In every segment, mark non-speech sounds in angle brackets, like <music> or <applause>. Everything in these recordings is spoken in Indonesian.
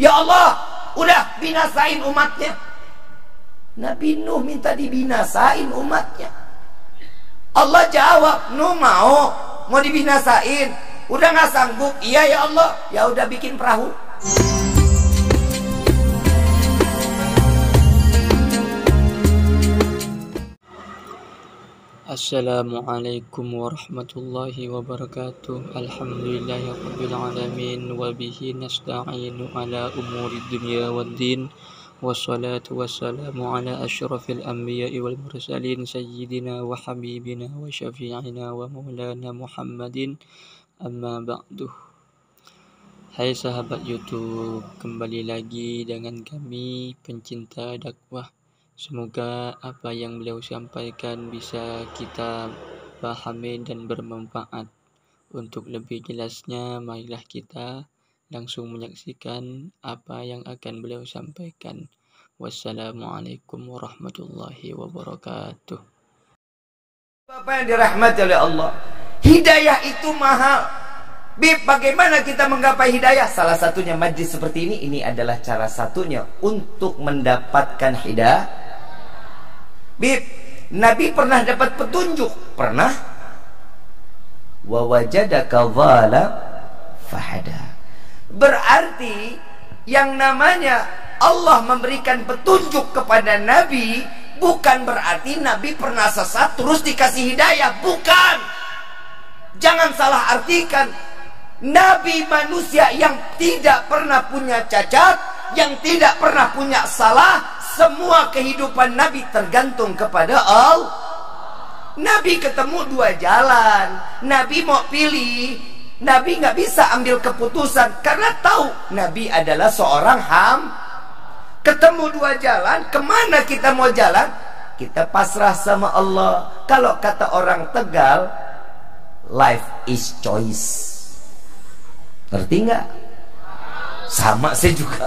Ya Allah, udah binasain umatnya. Nabi Nuh minta dibinasain umatnya. Allah jawab, Nuh mau, mau dibinasain. Udah nggak sanggup? Iya ya Allah. Ya udah bikin perahu. Assalamualaikum warahmatullahi wabarakatuh. Alhamdulillahirrabbilalamin Wabihi nasta'inu ala umuri dunia wad din. Wassalatu wassalamu ala ashrafil anbiya'i wal mursalin Sayyidina wa habibina wa syafi'ina wa maulana Muhammadin. Amma ba'duh Hai sahabat YouTube Kembali lagi dengan kami pencinta dakwah Semoga apa yang beliau sampaikan bisa kita pahami dan bermanfaat. Untuk lebih jelasnya, marilah kita langsung menyaksikan apa yang akan beliau sampaikan. Wassalamualaikum warahmatullahi wabarakatuh. Bapak yang dirahmati oleh Allah, hidayah itu mahal. Bib, bagaimana kita menggapai hidayah? Salah satunya majlis seperti ini, ini adalah cara satunya untuk mendapatkan hidayah Bib, Nabi pernah dapat petunjuk? Pernah. Wa wajadaka fahada. Berarti yang namanya Allah memberikan petunjuk kepada Nabi bukan berarti Nabi pernah sesat terus dikasih hidayah, bukan. Jangan salah artikan. Nabi manusia yang tidak pernah punya cacat, yang tidak pernah punya salah, semua kehidupan Nabi tergantung kepada Allah. Nabi ketemu dua jalan. Nabi mau pilih. Nabi nggak bisa ambil keputusan karena tahu Nabi adalah seorang ham. Ketemu dua jalan, ke mana kita mau jalan? Kita pasrah sama Allah. Kalau kata orang Tegal, life is choice. Ngerti nggak? Sama saya juga.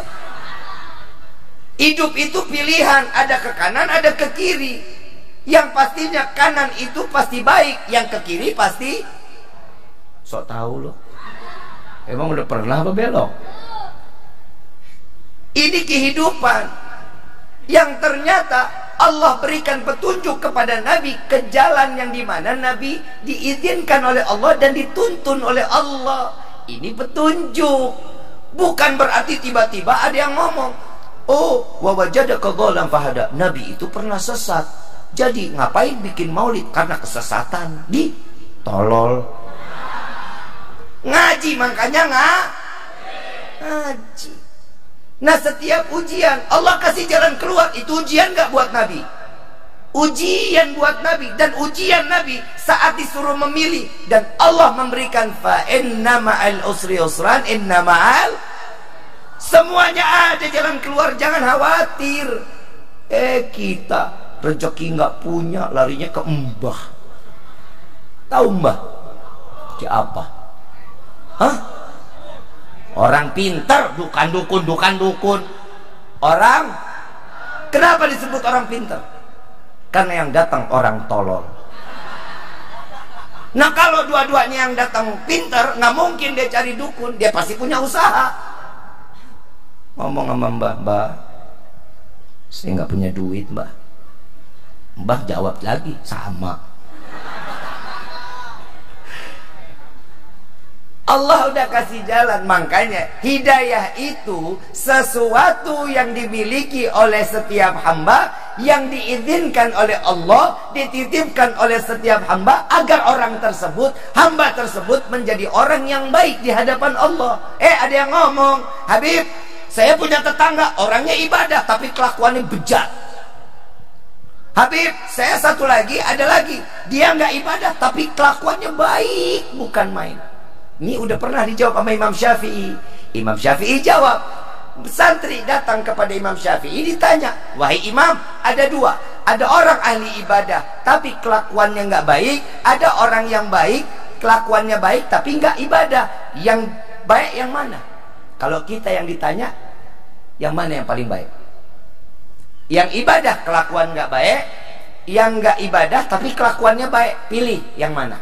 Hidup itu pilihan, ada ke kanan, ada ke kiri. Yang pastinya kanan itu pasti baik, yang ke kiri pasti sok tahu loh. Emang udah pernah apa belok? Ini kehidupan yang ternyata Allah berikan petunjuk kepada Nabi ke jalan yang di mana Nabi diizinkan oleh Allah dan dituntun oleh Allah. Ini petunjuk. Bukan berarti tiba-tiba ada yang ngomong, Oh, wa wajadaka dhalan fahada. Nabi itu pernah sesat. Jadi ngapain bikin maulid karena kesesatan? Di tolol. Ngaji makanya nggak ngaji. Nah setiap ujian Allah kasih jalan keluar itu ujian nggak buat Nabi? Ujian buat Nabi dan ujian Nabi saat disuruh memilih dan Allah memberikan fa inna ma'al usri usran inna ma'al Semuanya ada jalan keluar, jangan khawatir. Eh kita rezeki nggak punya, larinya ke mbah. Tahu mbah? Siapa? Hah? Orang pintar, dukan dukun, dukan dukun. Orang Kenapa disebut orang pintar? Karena yang datang orang tolol. Nah kalau dua-duanya yang datang pintar, nggak mungkin dia cari dukun, dia pasti punya usaha ngomong sama mbah mbah. Saya nggak punya duit mbah. Mbah jawab lagi sama. Allah udah kasih jalan makanya hidayah itu sesuatu yang dimiliki oleh setiap hamba yang diizinkan oleh Allah dititipkan oleh setiap hamba agar orang tersebut hamba tersebut menjadi orang yang baik di hadapan Allah. Eh ada yang ngomong Habib saya punya tetangga, orangnya ibadah, tapi kelakuannya bejat. Habib, saya satu lagi, ada lagi. Dia nggak ibadah, tapi kelakuannya baik, bukan main. Ini udah pernah dijawab sama Imam Syafi'i. Imam Syafi'i jawab. Santri datang kepada Imam Syafi'i ditanya, wahai Imam, ada dua. Ada orang ahli ibadah, tapi kelakuannya nggak baik. Ada orang yang baik, kelakuannya baik, tapi nggak ibadah. Yang baik yang mana? Kalau kita yang ditanya, yang mana yang paling baik? Yang ibadah kelakuan nggak baik, yang nggak ibadah tapi kelakuannya baik, pilih yang mana?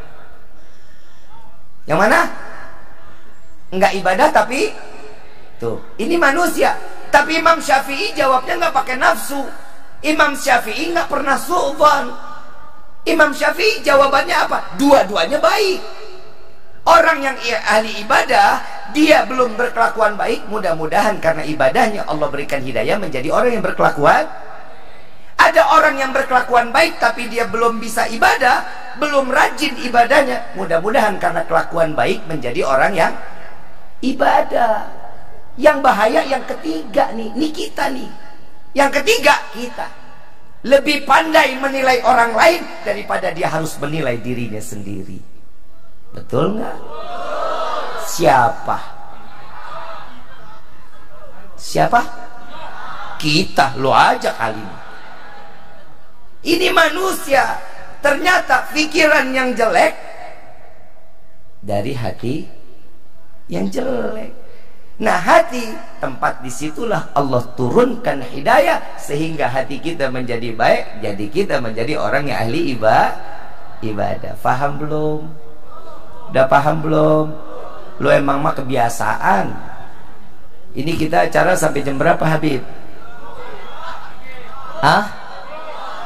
Yang mana? Nggak ibadah tapi Tuh, ini manusia. Tapi Imam Syafi'i jawabnya nggak pakai nafsu. Imam Syafi'i nggak pernah su'ban. Imam Syafi'i jawabannya apa? Dua-duanya baik. Orang yang ahli ibadah, dia belum berkelakuan baik, mudah-mudahan karena ibadahnya Allah berikan hidayah menjadi orang yang berkelakuan. Ada orang yang berkelakuan baik tapi dia belum bisa ibadah, belum rajin ibadahnya, mudah-mudahan karena kelakuan baik menjadi orang yang ibadah. Yang bahaya yang ketiga nih, ini kita nih. Yang ketiga kita lebih pandai menilai orang lain daripada dia harus menilai dirinya sendiri. Betul nggak? Siapa? Siapa? Kita, lo aja kali ini. Ini manusia, ternyata pikiran yang jelek dari hati yang jelek. Nah hati tempat di situlah Allah turunkan hidayah sehingga hati kita menjadi baik, jadi kita menjadi orang yang ahli ibadah. Ibadah. Faham belum? Udah paham belum? Lo emang mah kebiasaan. Ini kita acara sampai jam berapa Habib? Hah?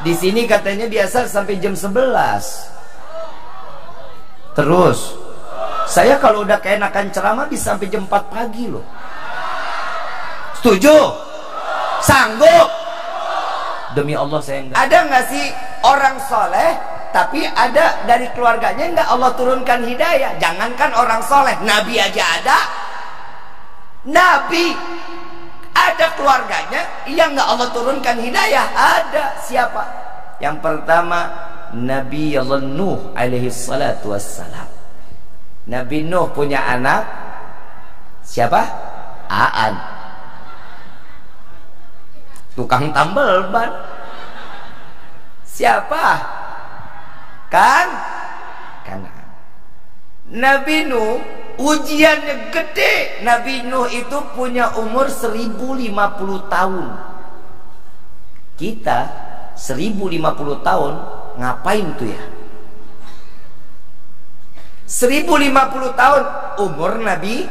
Di sini katanya biasa sampai jam 11. Terus saya kalau udah keenakan ceramah bisa sampai jam 4 pagi loh. Setuju? Sanggup? Demi Allah saya enggak. Ada nggak sih orang soleh tapi ada dari keluarganya enggak Allah turunkan hidayah? Jangankan orang soleh. Nabi aja ada. Nabi. Ada keluarganya yang enggak Allah turunkan hidayah? Ada. Siapa? Yang pertama Nabi Allah Nuh alaihi salatu wassalam. Nabi Nuh punya anak. Siapa? Aan. Tukang tambal ban. Siapa? Kan? Kanan. Nabi Nuh ujiannya gede. Nabi Nuh itu punya umur 1050 tahun. Kita 1050 tahun ngapain tuh ya? 1050 tahun umur Nabi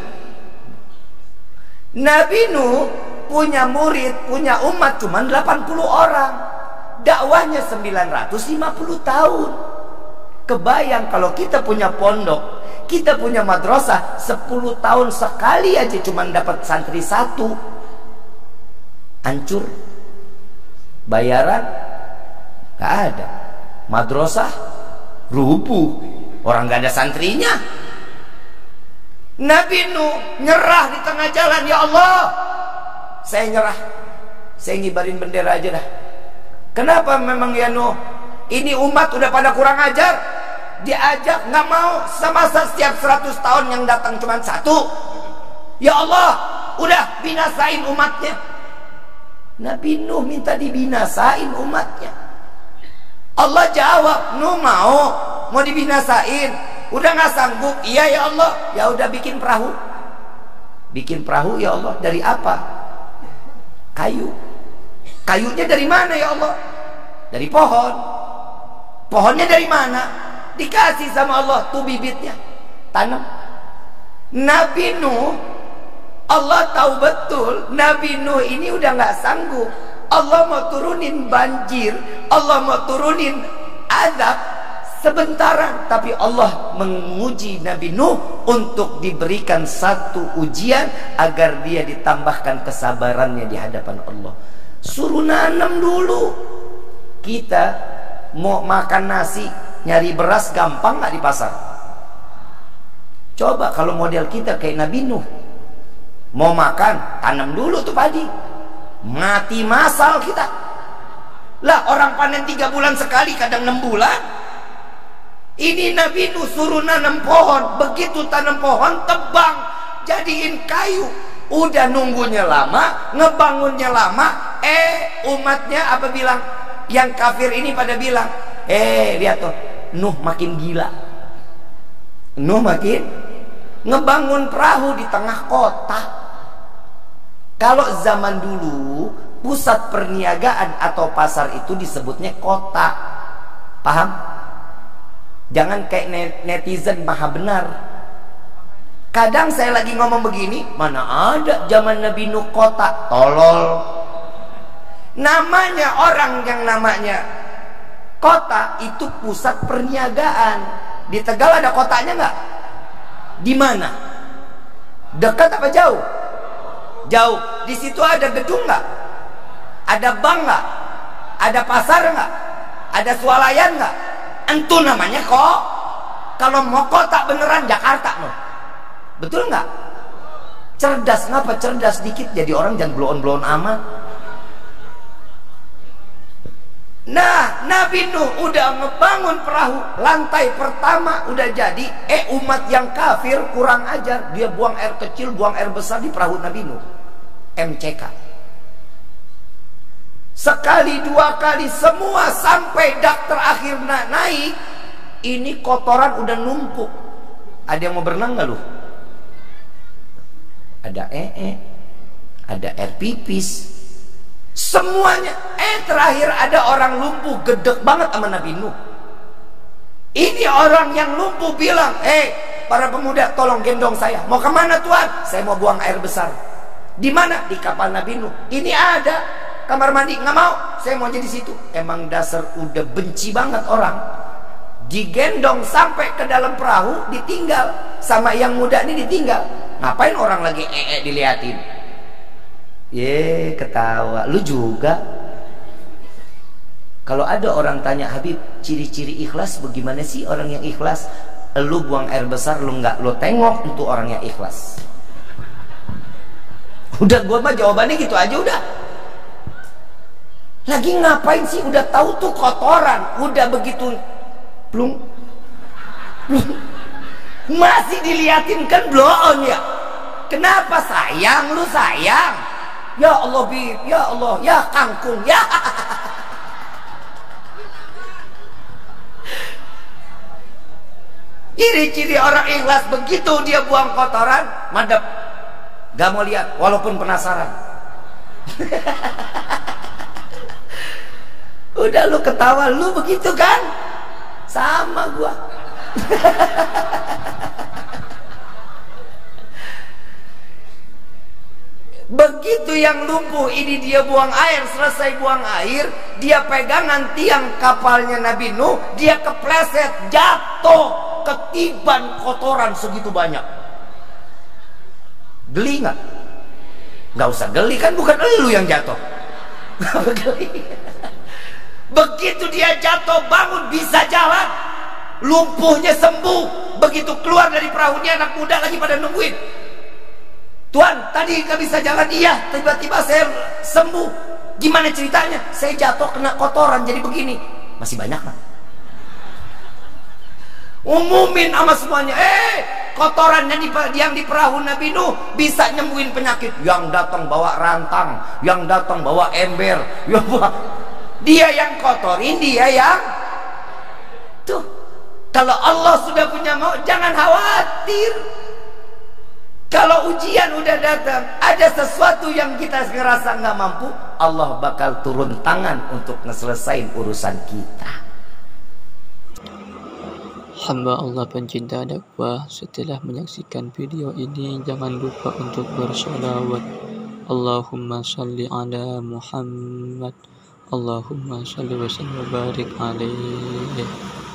Nabi Nuh punya murid, punya umat cuma 80 orang. Dakwahnya 950 tahun. Kebayang kalau kita punya pondok, kita punya madrasah 10 tahun sekali aja cuma dapat santri satu. Hancur. Bayaran gak ada. Madrasah rubuh. Orang gak ada santrinya. Nabi Nuh nyerah di tengah jalan, ya Allah. Saya nyerah. Saya ngibarin bendera aja dah. Kenapa memang ya Nuh? Ini umat udah pada kurang ajar diajak nggak mau semasa setiap 100 tahun yang datang cuma satu. Ya Allah udah binasain umatnya. Nabi Nuh minta dibinasain umatnya. Allah jawab Nuh mau mau dibinasain. Udah nggak sanggup? Iya ya Allah. Ya udah bikin perahu. Bikin perahu ya Allah dari apa? Kayu. Kayunya dari mana ya Allah? Dari pohon. Pohonnya dari mana dikasih sama Allah tuh bibitnya. Tanam. Nabi Nuh Allah tahu betul Nabi Nuh ini udah nggak sanggup. Allah mau turunin banjir Allah mau turunin azab sebentaran tapi Allah menguji Nabi Nuh untuk diberikan satu ujian agar dia ditambahkan kesabarannya di hadapan Allah. Suruh nanam dulu. Kita mau makan nasi nyari beras gampang nggak di pasar? Coba kalau model kita kayak Nabi Nuh. Mau makan tanam dulu tuh padi. Mati masal kita. Lah orang panen tiga bulan sekali kadang enam bulan. Ini Nabi Nuh suruh nanam pohon. Begitu tanam pohon tebang. Jadiin kayu. Udah nunggunya lama ngebangunnya lama eh umatnya apa bilang? Yang kafir ini pada bilang eh lihat tuh Nuh makin gila. Nuh makin ngebangun perahu di tengah kota. Kalau zaman dulu pusat perniagaan atau pasar itu disebutnya kota. Paham? jangan kayak netizen maha benar. Kadang saya lagi ngomong begini, mana ada zaman Nabi Nuh kota? Tolol. Namanya orang yang namanya kota itu pusat perniagaan. Di Tegal ada kotanya nggak? Di mana? Dekat apa jauh? Jauh. Di situ ada gedung nggak? Ada bank nggak? Ada pasar nggak? Ada swalayan nggak? Entu namanya kok. Kalau mau kota beneran Jakarta loh. Betul nggak? Cerdas, ngapa cerdas dikit jadi orang jangan bloon-bloon amat. Nah, Nabi Nuh udah ngebangun perahu, lantai pertama udah jadi, eh umat yang kafir kurang ajar, dia buang air kecil, buang air besar di perahu Nabi Nuh. MCK. Sekali dua kali semua sampai dak terakhir naik, ini kotoran udah numpuk. Ada yang mau berenang nggak lu? ada ee, ada air pipis, semuanya. Eh terakhir ada orang lumpuh gedek banget sama Nabi Nuh. Ini orang yang lumpuh bilang, eh para pemuda tolong gendong saya. Mau ke mana Tuhan? Saya mau buang air besar. Di mana? Di kapal Nabi Nuh. Ini ada kamar mandi. Nggak mau. Saya mau jadi situ. Emang dasar udah benci banget orang. Digendong sampai ke dalam perahu, ditinggal. Sama yang muda ini ditinggal Ngapain orang lagi ee diliatin? Ye, ketawa. Lu juga. Kalau ada orang tanya Habib, ciri-ciri ikhlas bagaimana sih orang yang ikhlas? Lu buang air besar, lu nggak lu tengok untuk orang yang ikhlas. Udah gua mah jawabannya gitu aja udah. Lagi ngapain sih? Udah tahu tuh kotoran, udah begitu plung masih diliatin kan bloon ya. Kenapa sayang lu sayang? Ya Allah bib, ya Allah, ya kangkung, ya. Ciri-ciri orang ikhlas begitu dia buang kotoran, madep. Gak mau lihat, walaupun penasaran. <laughs> Udah lu ketawa, lu begitu kan? Sama gua. <laughs> Begitu yang lumpuh ini dia buang air, selesai buang air, dia pegangan tiang kapalnya Nabi Nuh, dia kepleset, jatuh, ketiban kotoran segitu banyak. Geli nggak? Nggak usah geli kan bukan elu yang jatuh. <laughs> Begitu dia jatuh bangun bisa jalan, lumpuhnya sembuh. Begitu keluar dari perahunya anak muda lagi pada nungguin Tuhan tadi nggak bisa jalan. Iya tiba-tiba saya sembuh. Gimana ceritanya? Saya jatuh kena kotoran jadi begini. Masih banyak kan umumin sama semuanya. Eh kotoran yang di, yang di perahu Nabi Nuh bisa nyembuhin penyakit. Yang datang bawa rantang yang datang bawa ember. Yang bawa dia yang kotorin dia yang tuh kalau Allah sudah punya mau jangan khawatir ujian udah datang, ada sesuatu yang kita ngerasa nggak mampu, Allah bakal turun tangan untuk ngeselesain urusan kita. Hamba Allah pencinta dakwah, setelah menyaksikan video ini jangan lupa untuk bersolawat. Allahumma salli ala Muhammad. Allahumma salli wa sallim wa barik alaihi.